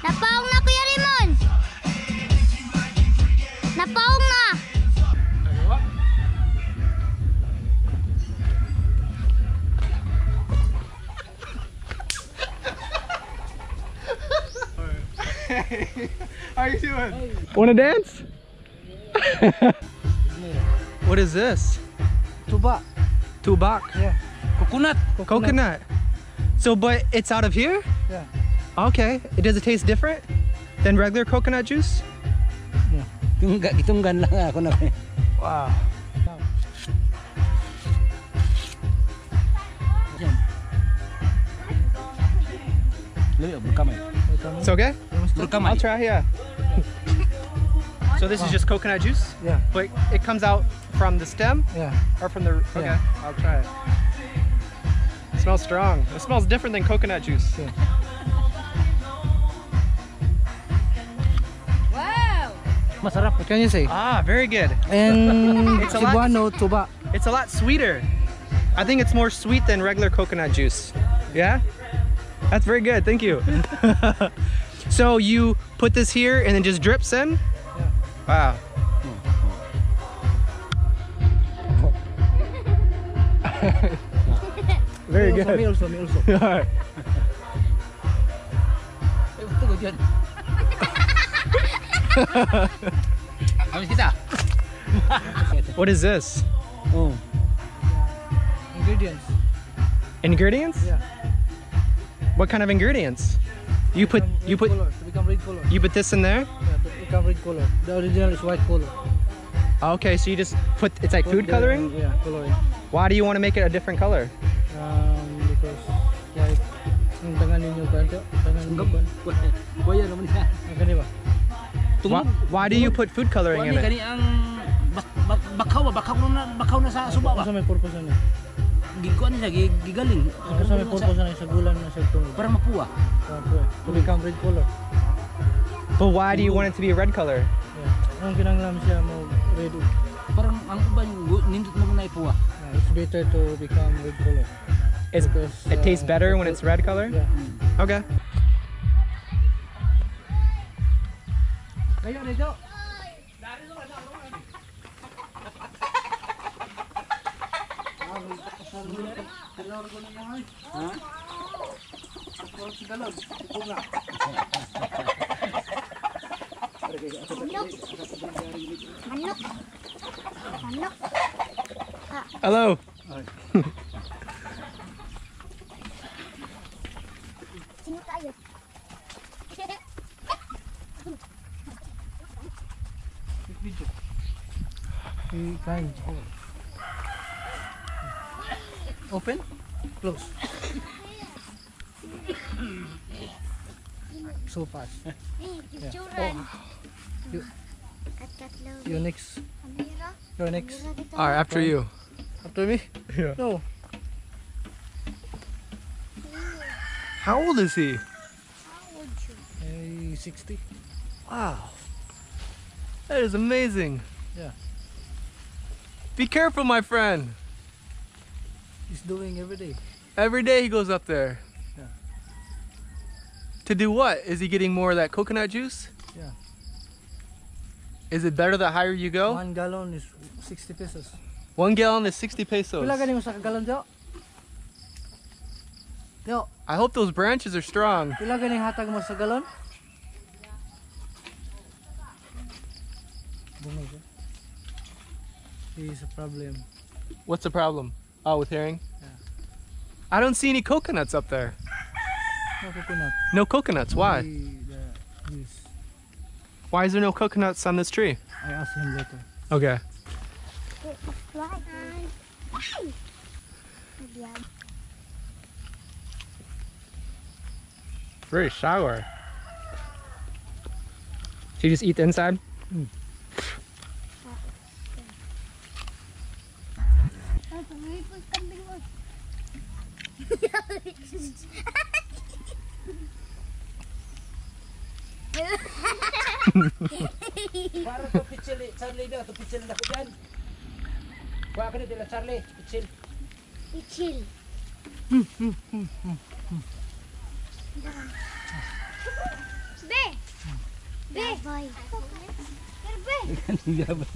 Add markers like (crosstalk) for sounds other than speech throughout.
Napaong na, Kuya Raymund! Napaong na! How (laughs) you doing? Wanna dance? (laughs) what is this? Tuba. Tubak. Yeah. Coconut. Coconut. So, but it's out of here? Yeah. Okay. It does it taste different than regular coconut juice? Tungga, gitunggan lang ah, ako na. Wow. Yan. Layo, berkamay. It's okay? Berkamay. I'll try, yeah. So this is just coconut juice, Yeah. but it comes out from the stem Yeah. or from the. Okay, Yeah. I'll try it. It smells strong. It smells different than coconut juice. Yeah. Masarap. What can you say? Ah, very good. And (laughs) It's a lot- Cebuano, tuba. It's a lot sweeter. I think it's more sweet than regular coconut juice. Yeah? That's very good. Thank you. (laughs) so you put this here and then just drips in? Wow. (laughs) very Me also, me good. also, me also. Alright. Eh, What is this? Oh. Ingredients. Ingredients? Yeah. What kind of ingredients? You put you put color, to become red color. you put this in there? Yeah, to become red color. The original is white color. Okay, so you just put it's like Put food the- coloring? Yeah, coloring. Why do you want to make it a different color? Um, because like yung tangan ninyo kanto, tangan ninyo kan. (laughs) Kuya naman siya. Kani ba? Why, why do you put food coloring in Kani it? kani ang bak- bak- bakaw ba bakaw na bakaw na sa suba ba. Ano sa may purpose na? Gikuan niya gi- gigaling. Ano sa may purpose na sa gulan na sa tungod? Para mapuwa. To become red color. But why do you want it to be a red color? Yeah. Ang kinanglam siya mo red. Parang ang uban gu- nindot mo na ipuwa. Yeah, it's better to become red color. It's, Because, it tastes uh, better when it's red color? Yeah. Okay. Kayo, Dejo. Ha? Puro si galon. Bunga. Manok. Manok. Hello. Sino tayo? Kain. Open? Close. so fast. Hey, picturean. You- Kat-kat lang. You next. You're next. All right, after you. After me? Yeah. No. How old is he? How old you? Eh, 60. Wow. That is amazing. Yeah. Be careful, my friend. He's doing every day. Every day he goes up there. Yeah. To do what? Is he getting more of that coconut juice? Yeah. Is it better the higher you go? One gallon is 60 pesos. One gallon is 60 pesos. Pila gani mo sa galon Teo? Teo, I hope those branches are strong. pila gani hatag mo sa galon? Bungay siya. He's a problem. What's the problem? Oh, with herring? Yeah. I don't see any coconuts up there. No coconut. No coconuts. Why? He- uh, the- Why is there no coconuts on this tree? I asked him later. Okay. Very sour. So you just eat the inside? Ay, pumipos kambing mo. Para to pichil Charlie daw to pichil na ko diyan. Kuha ka nila Charlie, pichil. Ichil. Be, Labay. Kirby.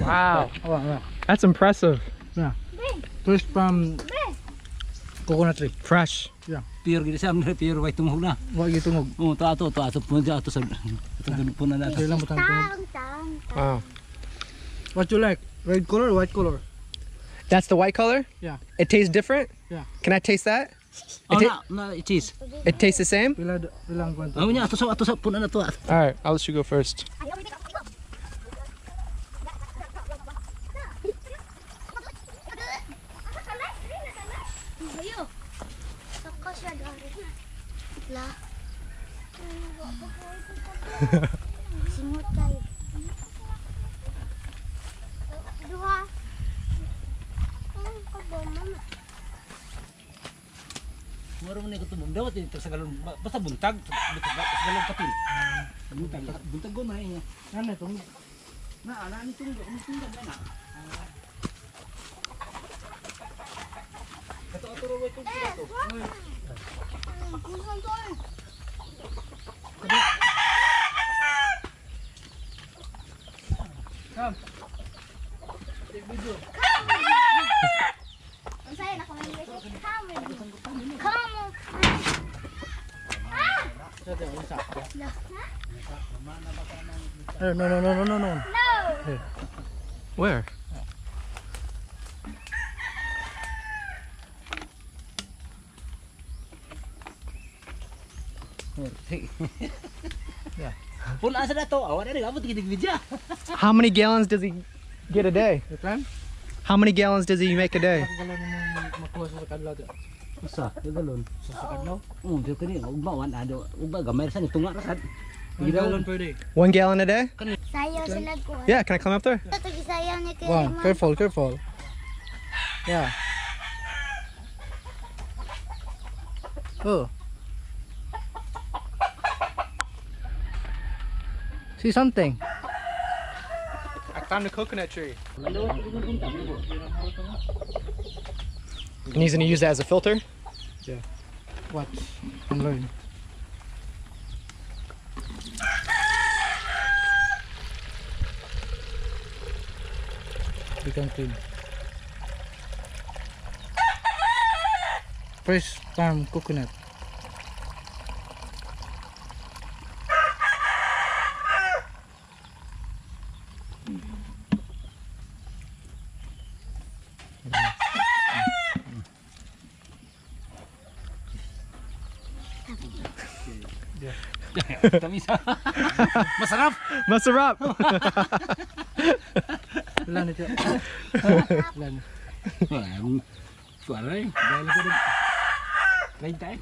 Wow. That's impressive. Fresh from coconut tree. Fresh. Yeah. Pure gid sa amna pure way tumuhog na. Wa gitungog. Oh, to ato to ato pun ato sa ato dun pun na. Kaya lang mo tang tungog. Tang, tang. Wow. Ah. What you like? Red color or white color? That's the white color? Yeah. It tastes different? Yeah. Can I taste that? Oh It na na cheese. It tastes the same? Pila pila ang kwento? Oh, Nya ato sa ato sa pun na to. Ah. All right, I'll let you go first. Moro man ko tumom dawat ito sa galon basta buntag sa galon patil. Buntag buntag go. Ano itong? Na ana ni tung ni tung na. Ang saya na kung Come Come on. No, no, no, no, no, no, no. No. Where? Yeah. Pun asa na to. Awan ni abot gidig (laughs) vidya. (laughs) How many gallons does he get a day? How many gallons does he make a day? Pagkala mo makuha sa kadlaw to. Usa, galon. Sa sa kadlaw? Pero kani hmm, ugba wan ado. Ugba gamay sa tunga ra sad. One gallon per day. One gallon a day? Sayaw sila ko. Yeah, can I climb up there? Ito gisayaw ni Kuya One. Careful, careful. Yeah. Oh. See something? I found a coconut tree. And he's gonna use that as a filter? Yeah. Watch and learn. Become clean. Fresh farm coconut. Tamis. Masarap. Masarap! Ilan ito? Ilan? Suara ni. Dahil ko din. Lain tayo.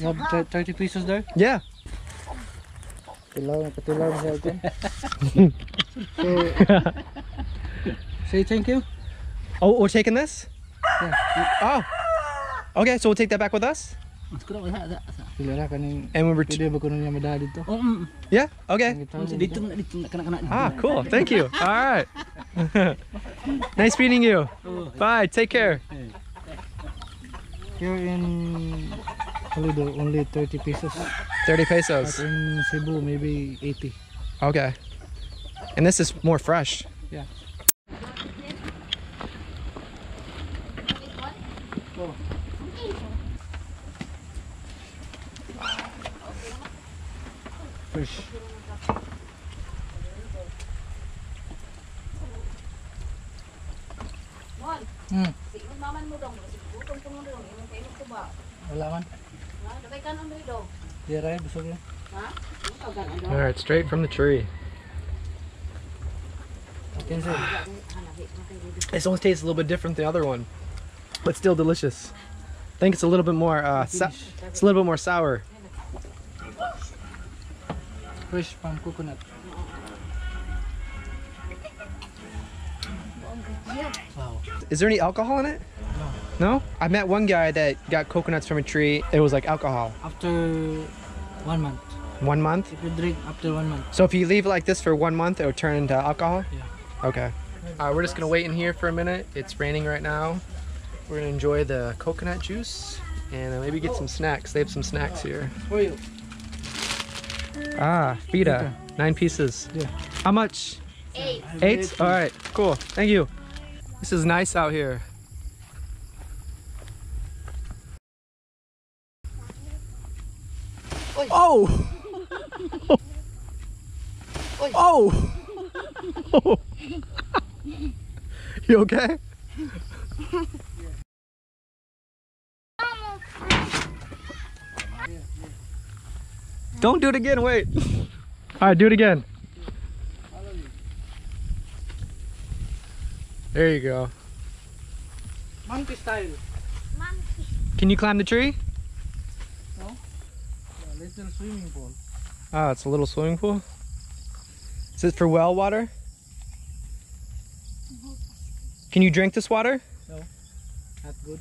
You have thir- 30 pieces there? Yeah. Tilaw na patilaw na siya ito. so, (laughs) say thank you. Oh, oh we're taking this? Yeah. Oh. Okay, so we'll take that back with us? Mas kurang wala ada. Pila And when we're t- pwede ba kuno niya madali dito? Oh, mm. Yeah, okay. dito na dito na kana kana. Ah, cool. Thank you. All right. (laughs) nice meeting you. Bye. Take care. Here in Toledo, only 30 pesos. 30 But pesos. in Cebu, maybe 80. Okay. And this is more fresh. Yeah. Gan ano? All right, straight from the tree. This one tastes a little bit different than the other one, but still delicious. I think it's a little bit more uh, it's a little bit more sour. Fresh from coconut. Wow. Is there any alcohol in it? No. No? I met one guy that got coconuts from a tree. It was like alcohol. After one month. One month. If you drink after one month. So if you leave like this for one month, it would turn into alcohol? Yeah. Okay. We're just gonna wait in here for a minute. It's raining right now. We're gonna enjoy the coconut juice and maybe get some snacks. They have some snacks here. For you. Ah, feta. Nine pieces. Yeah. How much? Eight. Eight? All right, cool. Thank you. This is nice out here. Oh! (laughs) (laughs) Oh! you okay? (laughs) Don't do it again, wait. All right, do it again. There you go. Monkey style. Monkey. Can you climb the tree? Yeah, little swimming pool. Ah, it's a little swimming pool. Is it for well water? Can you drink this water? No, not good.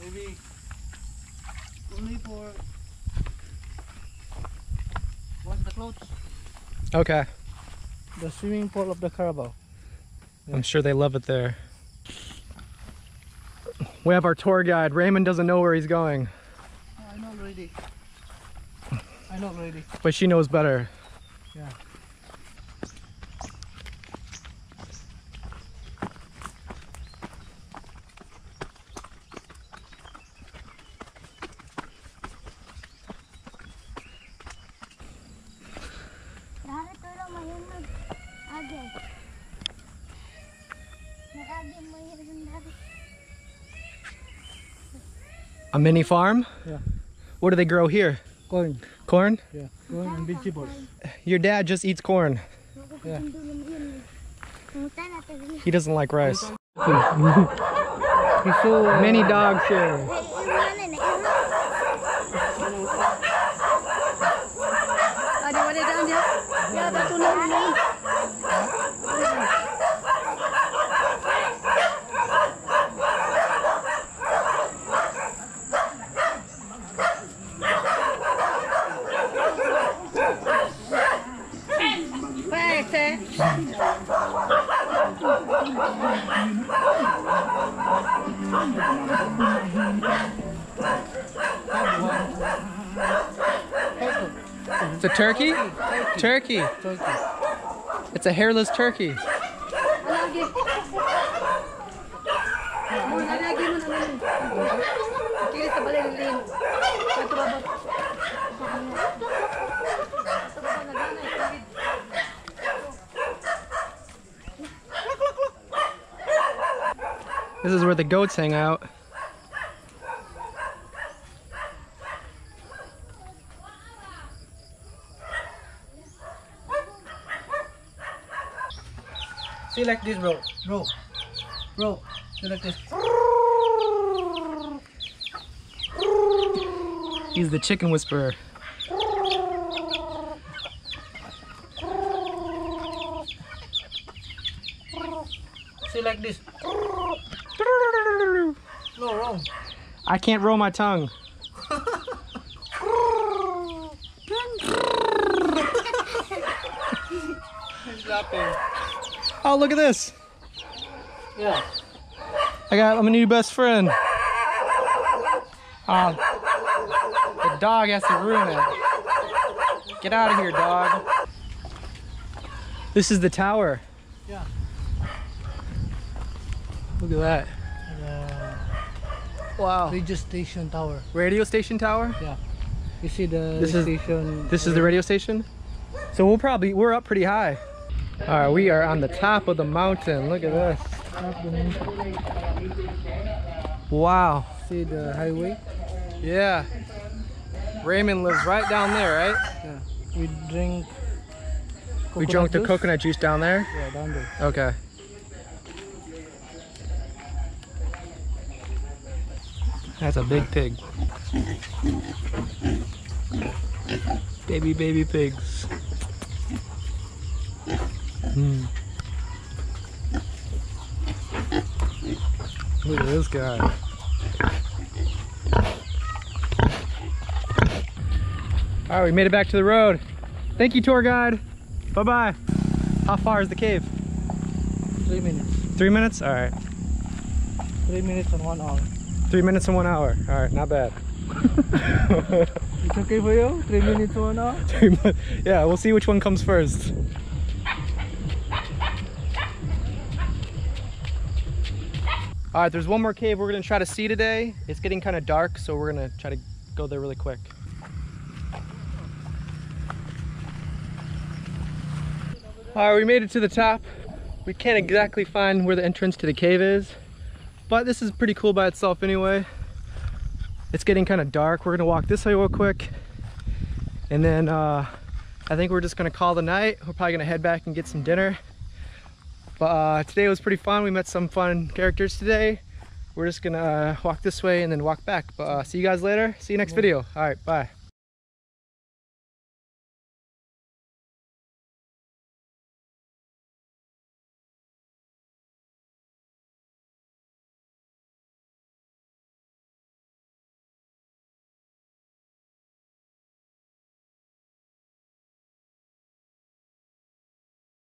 Maybe only for Okay. The swimming pool of the Carabao. I'm sure they love it there. We have our tour guide. Raymund doesn't know where he's going, I know already. I know already. but she knows better. Yeah. Mayunod. Age. Nag-age mo yun dari. A mini farm? Yeah. What do they grow here? Corn. Corn? Yeah. Corn and vegetables. Your dad just eats corn. Yeah. Punta na to rin. He doesn't like rice. He's so Many dogs here. Ay, iwanan na iwan. Ada wala daan dia. Ya batunan ni. Pwede. It's a turkey? Turkey. turkey. It's a hairless turkey. Ano lagi? Mo na lagi mo na naman. Kili sa balin-lin. Kato ba ba? Kato ba ba nagana ikagid? This is where the goats hang out. See like this, bro. Bro. Bro. See like this. He's the chicken whisperer. See like this. No, wrong. I can't roll my tongue. (laughs) He's laughing. Oh, look at this. Yeah. I got I'm a new best friend. Oh, the dog has to ruin it. Get out of here, dog. This is the tower. Yeah. Look at that. Uh, Wow. radio station tower. Radio station tower? Yeah. You see the This is- station. This is the radio station? So we'll probably, we're up pretty high. All right, we are on the top of the mountain. Look at this. Wow. See the highway. Yeah. Raymund lives right down there, right? Yeah. We drink. we drank the juice. coconut juice down there. Yeah, down there. Okay. That's a big pig. Baby, baby pigs. Hmm. Look at this guy. All right, we made it back to the road. Thank you, tour guide. Bye bye. How far is the cave? Three minutes. Three minutes? All right. Three minutes and one hour. Three minutes and one hour. All right, not bad. (laughs) It's okay for you? 3 minutes and one hour? (laughs) Three yeah, we'll see which one comes first. All right, there's one more cave we're gonna try to see today. It's getting kind of dark, so we're gonna try to go there really quick. All right, we made it to the top. We can't exactly find where the entrance to the cave is, but this is pretty cool by itself anyway. It's getting kind of dark. We're gonna walk this way real quick. And then uh, I think we're just gonna call the night. We're probably gonna head back and get some dinner. But uh, today was pretty fun. We met some fun characters today. We're just gonna uh, walk this way and then walk back. But uh, see you guys later. See you next video. All right, bye.